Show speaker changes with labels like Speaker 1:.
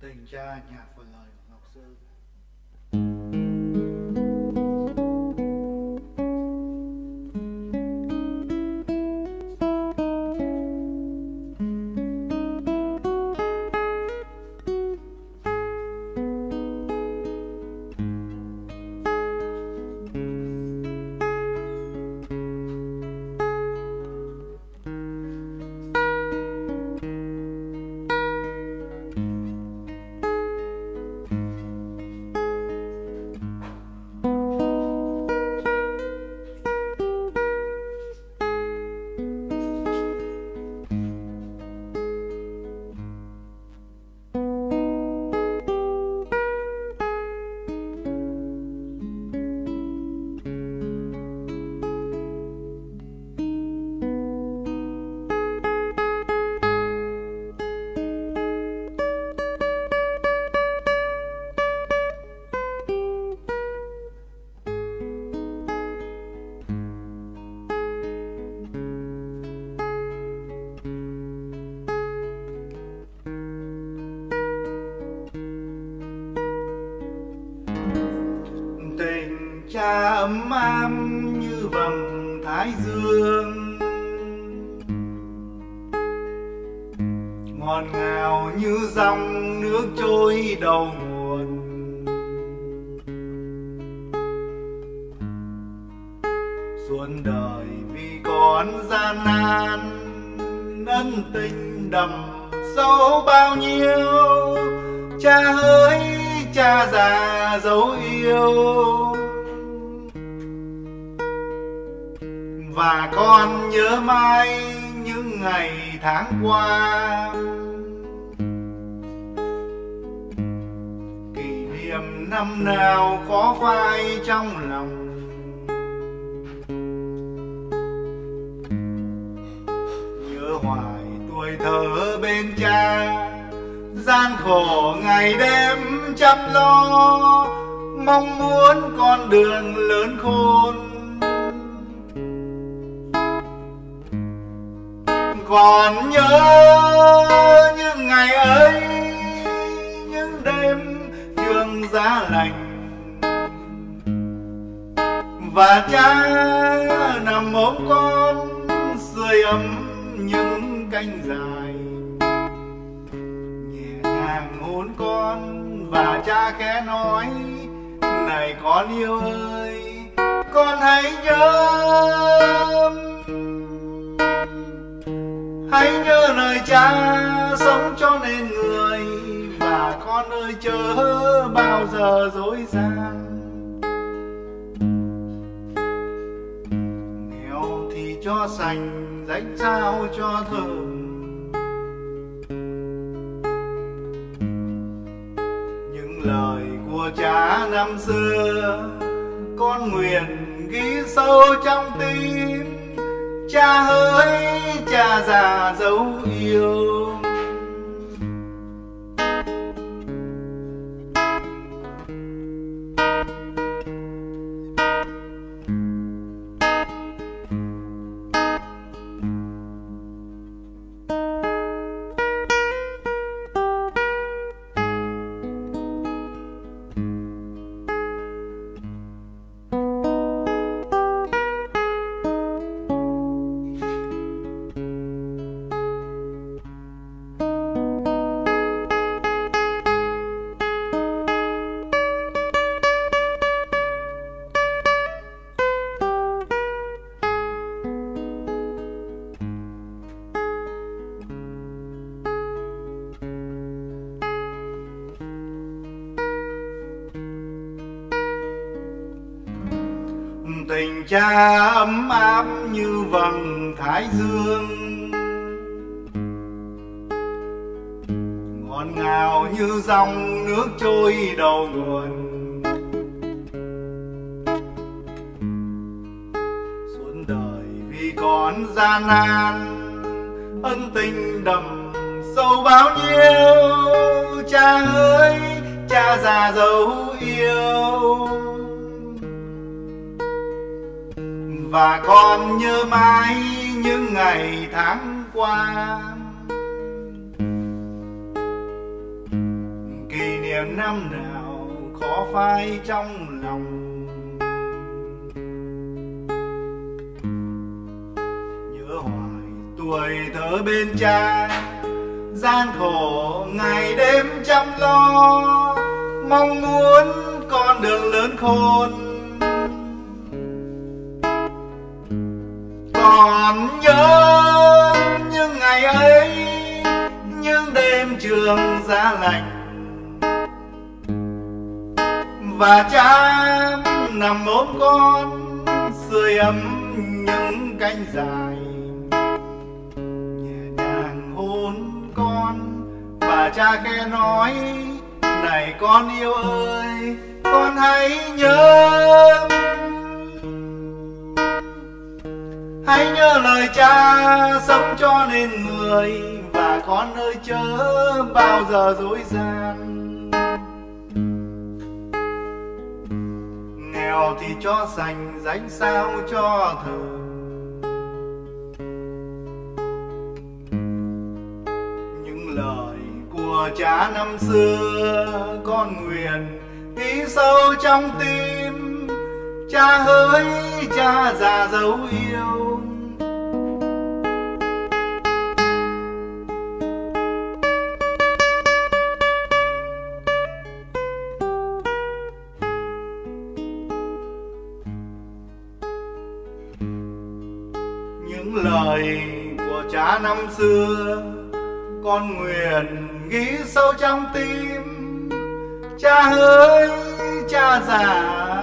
Speaker 1: tình cha nhạc và lời ngọc sư cha ấm áp như vầng thái dương. Ngọt ngào như dòng nước trôi đầu nguồn. Xuân đời vì con gian nan, ân tình đậm sâu bao nhiêu, cha ơi, cha già dấu yêu. Và con nhớ mãi những ngày tháng qua. Kỷ niệm năm nào khó phai trong lòng? Nhớ hoài tuổi thơ bên cha, gian khổ ngày đêm chăm lo. Mong muốn con đường lớn khôn còn nhớ những ngày ấy, những đêm trường giá lạnh và cha nằm ôm con sưởi ấm những canh dài. Nhẹ nhàng hôn con và cha khẽ nói, này con yêu ơi, con hãy nhớ hãy nhớ lời cha sống cho nên người và con ơi chớ bao giờ dối gian. Nghèo thì cho sành rách sao cho thơm. Những lời của cha năm xưa, con nguyện ghi sâu trong tim cha ơi cha già dấu yêu. Tình cha ấm áp như vầng thái dương. Ngọt ngào như dòng nước trôi đầu nguồn. Suốt đời vì con gian nan, ân tình đậm sâu bao nhiêu. Cha ơi, cha già dấu yêu. Và con nhớ mãi những ngày tháng qua. Kỷ niệm năm nào khó phai trong lòng? Nhớ hoài tuổi thơ bên cha, gian khổ ngày đêm chăm lo. Mong muốn con đường lớn khôn còn nhớ những ngày ấy, những đêm trường giá lạnh. Và cha nằm ôm con sưởi ấm những cánh dài. Nhẹ nhàng hôn con và cha khẽ nói, này con yêu ơi, con hãy nhớ hãy nhớ lời cha sống cho nên người và con ơi chớ bao giờ dối gian. Nghèo thì cho dành danh sao cho thờ những lời của cha năm xưa con nguyện ghi sâu trong tim. Cha hỡi cha già dấu yêu. Lời của cha năm xưa. Con nguyện ghi sâu trong tim, cha ơi, cha già